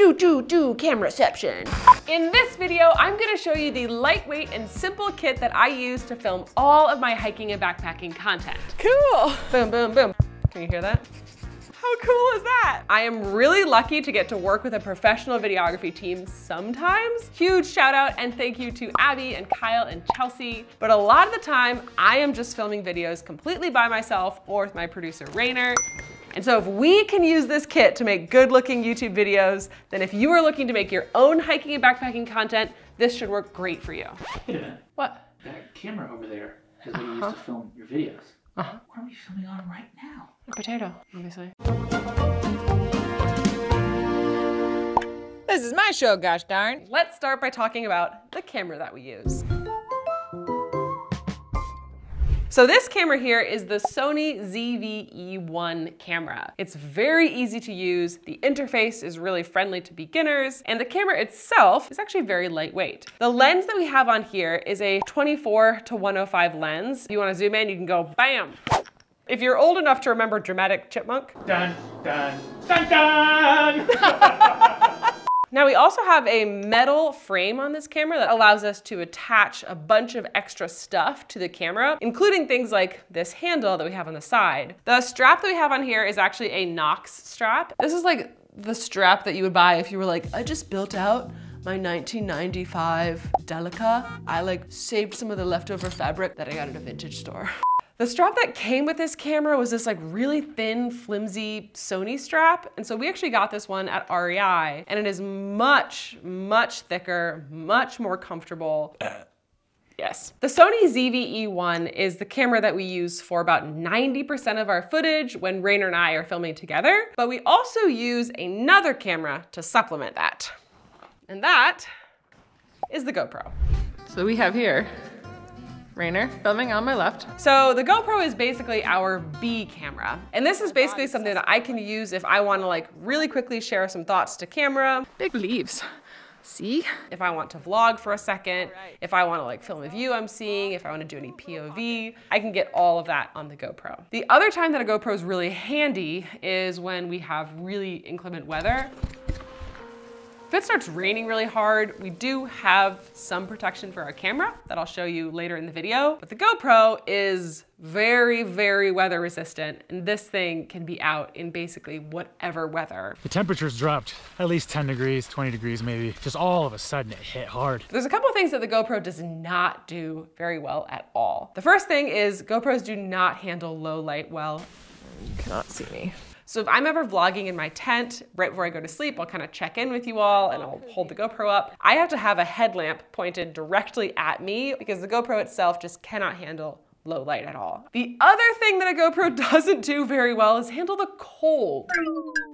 do, do, do cameraception. In this video, I'm gonna show you the lightweight and simple kit that I use to film all of my hiking and backpacking content. Cool. Boom, boom, boom. Can you hear that? How cool is that? I am really lucky to get to work with a professional videography team sometimes. Huge shout out and thank you to Abby and Kyle and Chelsea. But a lot of the time, I am just filming videos completely by myself or with my producer, Rainer. And so if we can use this kit to make good looking YouTube videos, then if you are looking to make your own hiking and backpacking content, this should work great for you. Wait a minute. What? That camera over there is what you use to film your videos. Uh-huh. What are we filming on right now? A potato, obviously. This is my show, gosh darn. Let's start by talking about the camera that we use. So this camera here is the Sony ZV-E1 camera. It's very easy to use, the interface is really friendly to beginners, and the camera itself is actually very lightweight. The lens that we have on here is a 24 to 105 lens. If you wanna zoom in, you can go bam. If you're old enough to remember Dramatic Chipmunk, Dun, dun, dun, dun! Now we also have a metal frame on this camera that allows us to attach a bunch of extra stuff to the camera, including things like this handle that we have on the side. The strap that we have on here is actually a Nocs strap. This is like the strap that you would buy if you were like, I just built out my 1995 Delica. I like saved some of the leftover fabric that I got at a vintage store. The strap that came with this camera was this like really thin, flimsy Sony strap. And so we actually got this one at REI and it is much, much thicker, much more comfortable. Yes. The Sony ZV-E1 is the camera that we use for about 90% of our footage when Rainer and I are filming together, but we also use another camera to supplement that. And that is the GoPro. So we have here Rainer filming on my left. So the GoPro is basically our B camera. And this is basically something that I can use if I wanna like really quickly share some thoughts to camera. Big leaves. See? If I want to vlog for a second, if I wanna like film a view I'm seeing, if I wanna do any POV, I can get all of that on the GoPro. The other time that a GoPro is really handy is when we have really inclement weather. If it starts raining really hard, we do have some protection for our camera that I'll show you later in the video, but the GoPro is very, very weather resistant, and this thing can be out in basically whatever weather. The temperatures dropped at least 10 degrees, 20 degrees maybe. Just all of a sudden it hit hard. There's a couple things that the GoPro does not do very well at all. The first thing is GoPros do not handle low light well. You cannot see me. So if I'm ever vlogging in my tent, right before I go to sleep, I'll kind of check in with you all and I'll hold the GoPro up. I have to have a headlamp pointed directly at me because the GoPro itself just cannot handle low light at all. The other thing that a GoPro doesn't do very well is handle the cold.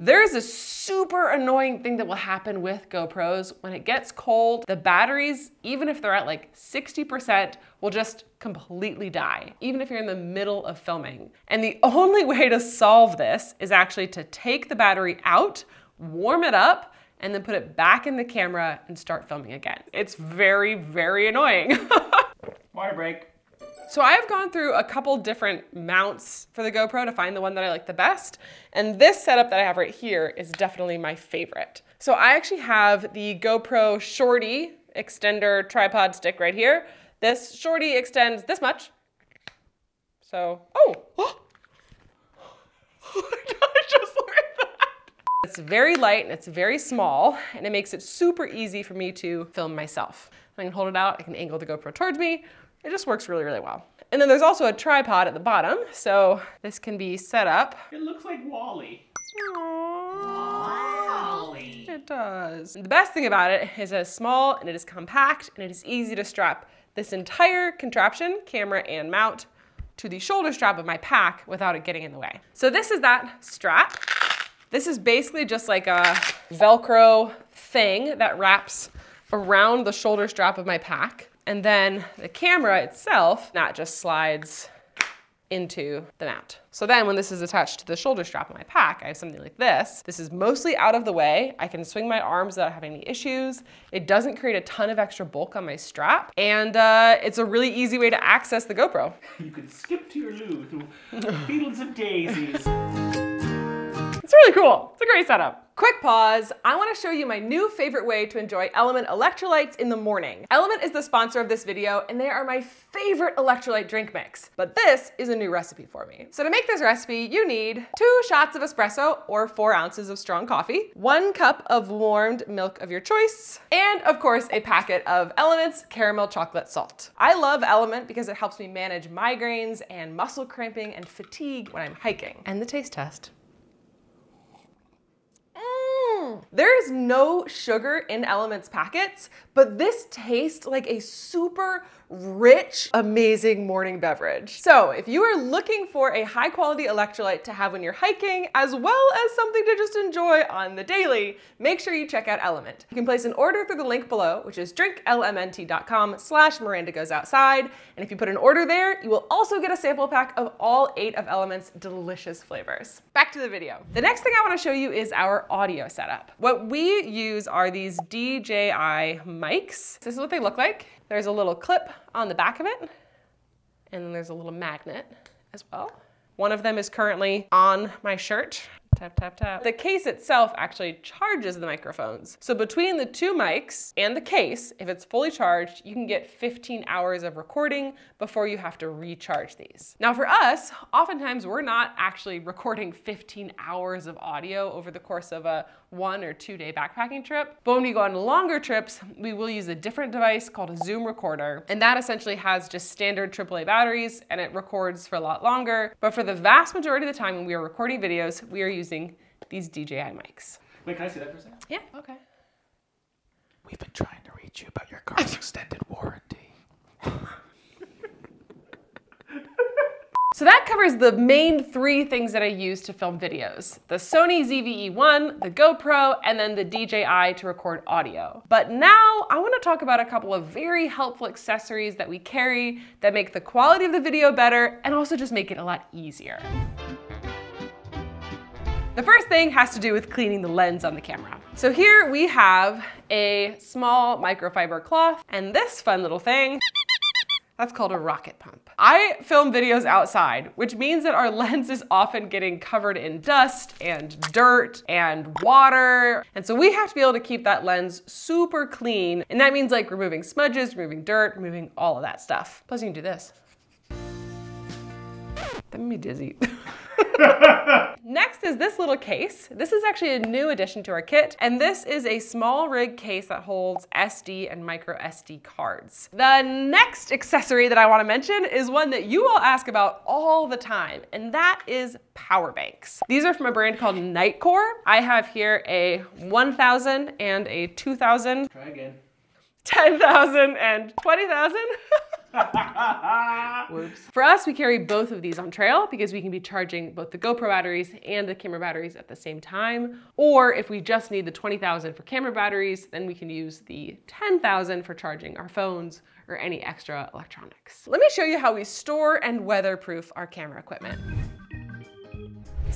There's a super annoying thing that will happen with GoPros. When it gets cold, the batteries, even if they're at like 60%, will just completely die, even if you're in the middle of filming. And the only way to solve this is actually to take the battery out, warm it up, and then put it back in the camera and start filming again. It's very, very annoying. Water break. So I have gone through a couple different mounts for the GoPro to find the one that I like the best. And this setup that I have right here is definitely my favorite. So I actually have the GoPro Shorty extender tripod stick right here. This Shorty extends this much. So, oh, that. It's very light and it's very small and it makes it super easy for me to film myself. I can hold it out, I can angle the GoPro towards me, it just works really, really well. And then there's also a tripod at the bottom, so this can be set up. It looks like WALL-E. WALL-E. It does. The best thing about it is it's small and it is compact and it is easy to strap this entire contraption, camera and mount, to the shoulder strap of my pack without it getting in the way. So this is that strap. This is basically just like a Velcro thing that wraps around the shoulder strap of my pack. And then the camera itself, not just slides into the mount. So then when this is attached to the shoulder strap of my pack, I have something like this. This is mostly out of the way. I can swing my arms without having any issues. It doesn't create a ton of extra bulk on my strap. And uh, it's a really easy way to access the GoPro. You can skip to your loo through fields of daisies. It's really cool. It's a great setup. Quick pause. I want to show you my new favorite way to enjoy LMNT electrolytes in the morning. LMNT is the sponsor of this video and they are my favorite electrolyte drink mix. But this is a new recipe for me. So to make this recipe, you need two shots of espresso or four ounces of strong coffee, one cup of warmed milk of your choice, and of course a packet of LMNT's caramel chocolate salt. I love Element because it helps me manage migraines and muscle cramping and fatigue when I'm hiking. And the taste test. There is no sugar in LMNT's packets, but this tastes like a super rich, amazing morning beverage. So if you are looking for a high quality electrolyte to have when you're hiking, as well as something to just enjoy on the daily, make sure you check out LMNT. You can place an order through the link below, which is drinklmnt.com slash Miranda goes outside. And if you put an order there, you will also get a sample pack of all eight of LMNT's delicious flavors. Back to the video. The next thing I wanna show you is our audio setup. What we use are these DJI mics. This is what they look like. There's a little clip on the back of it, and there's a little magnet as well. One of them is currently on my shirt. Tap, tap, tap. The case itself actually charges the microphones. So between the two mics and the case, if it's fully charged, you can get 15 hours of recording before you have to recharge these. Now for us, oftentimes we're not actually recording 15 hours of audio over the course of a one or two day backpacking trip. But when we go on longer trips, we will use a different device called a Zoom recorder. And that essentially has just standard AAA batteries and it records for a lot longer. But for the vast majority of the time when we are recording videos, we are using these DJI mics. Wait, can I see that for a second? Yeah, okay. We've been trying to reach you about your car's extended warranty. So that covers the main three things that I use to film videos. The Sony ZV-E1, the GoPro, and then the DJI to record audio. But now I wanna talk about a couple of very helpful accessories that we carry that make the quality of the video better and also just make it a lot easier. The first thing has to do with cleaning the lens on the camera. So here we have a small microfiber cloth and this fun little thing that's called a rocket pump. I film videos outside, which means that our lens is often getting covered in dust and dirt and water. And so we have to be able to keep that lens super clean. And that means like removing smudges, removing dirt, removing all of that stuff. Plus you can do this. That made me dizzy. Next is this little case. This is actually a new addition to our kit, and this is a SmallRig case that holds SD and micro SD cards. The next accessory that I wanna mention is one that you all ask about all the time, and that is power banks. These are from a brand called Nitecore. I have here a 1000 and a 2000. Try again. 10,000 and 20,000. Whoops. For us, we carry both of these on trail because we can be charging both the GoPro batteries and the camera batteries at the same time. Or if we just need the 20,000 for camera batteries, then we can use the 10,000 for charging our phones or any extra electronics. Let me show you how we store and weatherproof our camera equipment.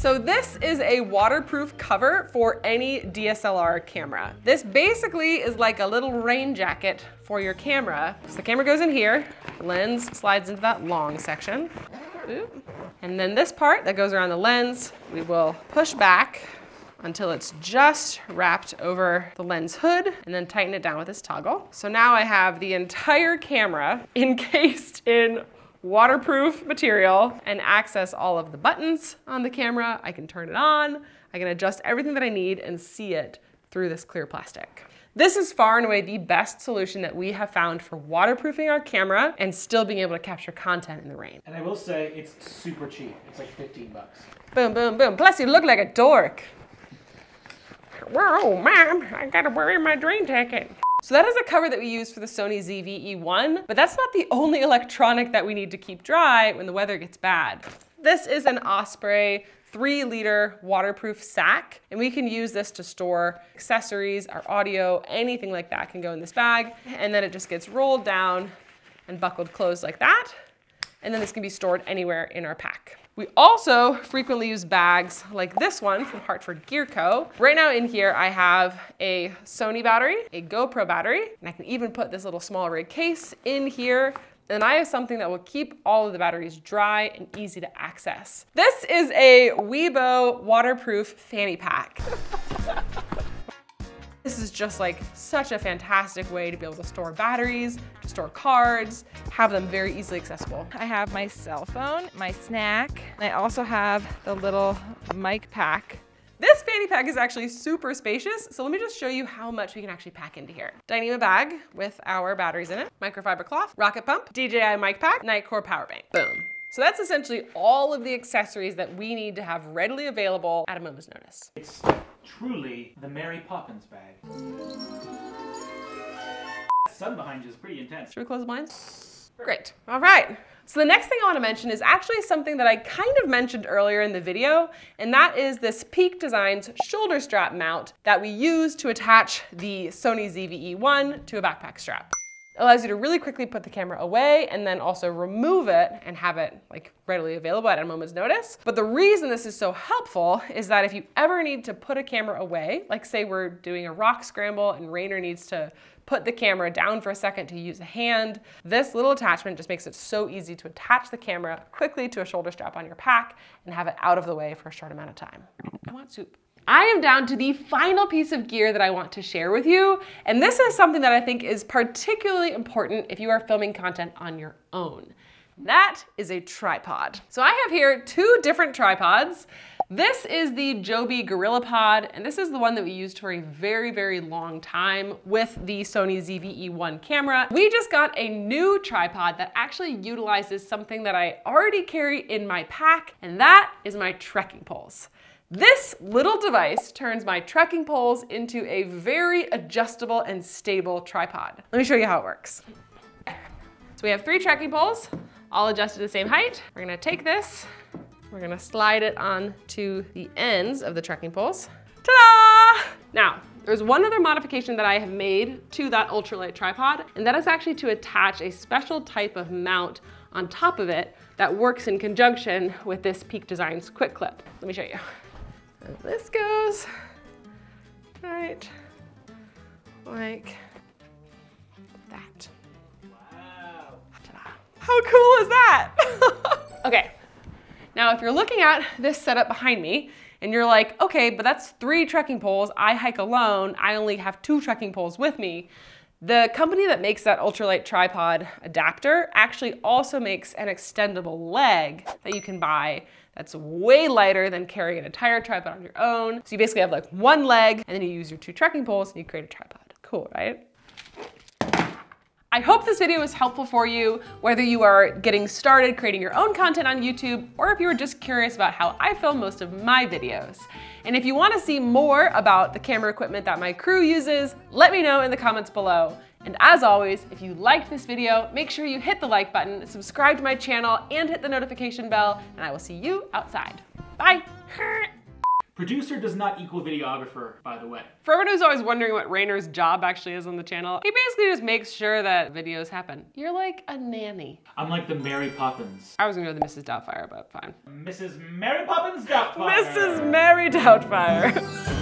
So this is a waterproof cover for any DSLR camera. This basically is like a little rain jacket for your camera. So the camera goes in here, lens slides into that long section. Oop. And then this part that goes around the lens, we will push back until it's just wrapped over the lens hood and then tighten it down with this toggle. So now I have the entire camera encased in waterproof material and access all of the buttons on the camera. I can turn it on, I can adjust everything that I need and see it through this clear plastic. This is far and away the best solution that we have found for waterproofing our camera and still being able to capture content in the rain. And I will say it's super cheap. It's like 15 bucks. Boom, boom, boom. Plus you look like a dork. Whoa, mom, I gotta worry my drain ticket. So that is a cover that we use for the Sony ZV-E1, but that's not the only electronic that we need to keep dry when the weather gets bad. This is an Osprey three liter waterproof sack, and we can use this to store accessories, our audio, anything like that can go in this bag, and then it just gets rolled down and buckled closed like that, and then this can be stored anywhere in our pack. We also frequently use bags like this one from Hartford Gear Co. Right now in here, I have a Sony battery, a GoPro battery, and I can even put this little SmallRig case in here And I have something that will keep all of the batteries dry and easy to access. This is a Weibo waterproof fanny pack. This is just like such a fantastic way to be able to store batteries, to store cards, have them very easily accessible. I have my cell phone, my snack. and I also have the little mic pack. This fanny pack is actually super spacious, so let me just show you how much we can actually pack into here. Dyneema bag with our batteries in it, microfiber cloth, rocket pump, DJI mic pack, Nitecore power bank. Boom. So that's essentially all of the accessories that we need to have readily available at a moment's notice. It's truly the Mary Poppins bag. The sun behind you is pretty intense. Should we close the blinds? Great. All right. So the next thing I want to mention is actually something that I kind of mentioned earlier in the video, and that is this Peak Designs shoulder strap mount that we use to attach the Sony ZV-E1 to a backpack strap. Allows you to really quickly put the camera away and then also remove it and have it like readily available at a moment's notice. But the reason this is so helpful is that if you ever need to put a camera away, like say we're doing a rock scramble and Rainer needs to put the camera down for a second to use a hand, this little attachment just makes it so easy to attach the camera quickly to a shoulder strap on your pack and have it out of the way for a short amount of time. I want soup. I am down to the final piece of gear that I want to share with you. And this is something that I think is particularly important if you are filming content on your own. That is a tripod. So I have here two different tripods. This is the Joby GorillaPod, and this is the one that we used for a very, very long time with the Sony ZV-E1 camera. We just got a new tripod that actually utilizes something that I already carry in my pack, and that is my trekking poles. This little device turns my trekking poles into a very adjustable and stable tripod. Let me show you how it works. So we have three trekking poles, all adjusted to the same height. We're gonna take this, we're gonna slide it on to the ends of the trekking poles. Ta-da! Now, there's one other modification that I have made to that ultralight tripod, and that is actually to attach a special type of mount on top of it that works in conjunction with this Peak Designs quick clip. Let me show you. This goes right like that. Wow. How cool is that? okay, now if you're looking at this setup behind me and you're like, okay, but that's three trekking poles. I hike alone. I only have two trekking poles with me. The company that makes that ultralight tripod adapter actually also makes an extendable leg that you can buy that's way lighter than carrying an entire tripod on your own. So you basically have like one leg and then you use your two trekking poles and you create a tripod. Cool, right? I hope this video was helpful for you, whether you are getting started creating your own content on YouTube, or if you were just curious about how I film most of my videos. And if you wanna see more about the camera equipment that my crew uses, let me know in the comments below. And as always, if you liked this video, make sure you hit the like button, subscribe to my channel, and hit the notification bell, and I will see you outside. Bye! Producer does not equal videographer, by the way. For everyone who's always wondering what Rainer's job actually is on the channel, he basically just makes sure that videos happen. You're like a nanny. I'm like the Mary Poppins. I was gonna go with the Mrs. Doubtfire, but fine. Mrs. Mary Poppins Doubtfire. Mrs. Mary Doubtfire.